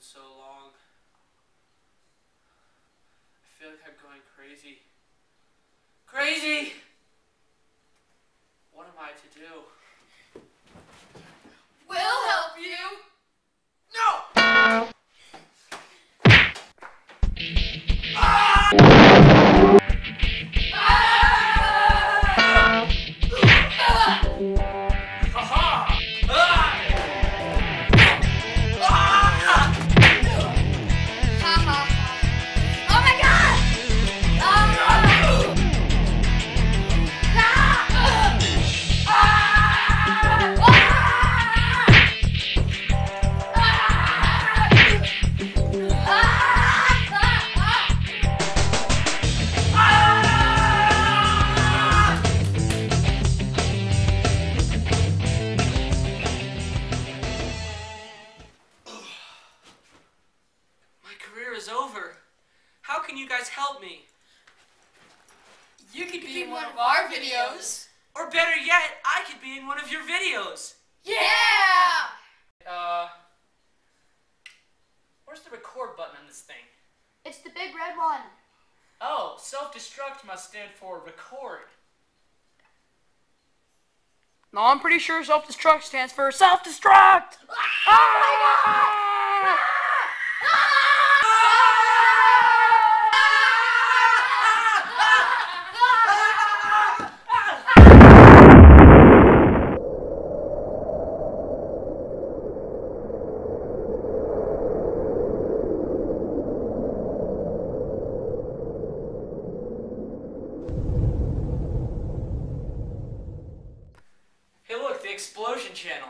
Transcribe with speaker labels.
Speaker 1: in so long. I feel like I'm going crazy. Crazy! What am I to do?
Speaker 2: We'll help you.
Speaker 1: No! Aha! Career is over. How can you guys help me?
Speaker 2: You could be in one of our videos.
Speaker 1: Or better yet, I could be in one of your videos.
Speaker 2: Yeah!
Speaker 1: Uh, where's the record button on this thing?
Speaker 2: It's the big red one.
Speaker 1: Oh, self-destruct must stand for record.
Speaker 3: No, I'm pretty sure self-destruct stands for self-destruct. Ah!
Speaker 1: explosion channel.